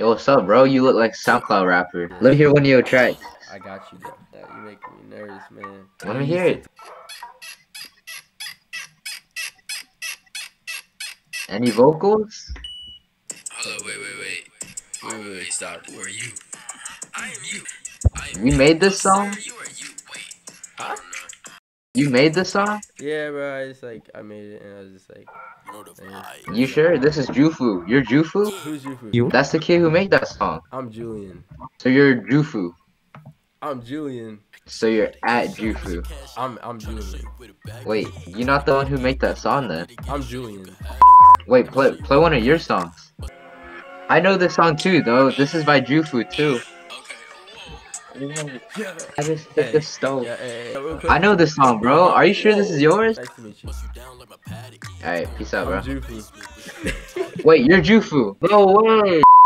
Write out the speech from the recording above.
Yo, what's up, bro? You look like SoundCloud rapper. Let me hear one of your tracks. I got you, bro. That- You make me nervous, man. Let me hear it. Any vocals? Hold up, wait, wait, wait. Wait, wait, wait, stop. Who are you? I am you. I am You made this song? Sir, you are you. Wait. I don't know. You made this song? Yeah, bro. I just like I made it, and I was just like, Notify. You sure? This is Jufu. You're Jufu? "Who's you? You? That's the kid who made that song. I'm Julian. So you're Jufu. I'm Julian. So you're at Jufu. I'm I'm Julian. Wait, you're not the one who made that song then. I'm Julian. Wait, play play one of your songs. I know this song too, though. This is by Jufu too. I just hit the stove. Yeah, hey, hey, real. I know this song, bro. Are you sure this is yours? Nice to meet you. Alright, peace out, bro. I'm Jufu. Wait, you're Jufu. No way.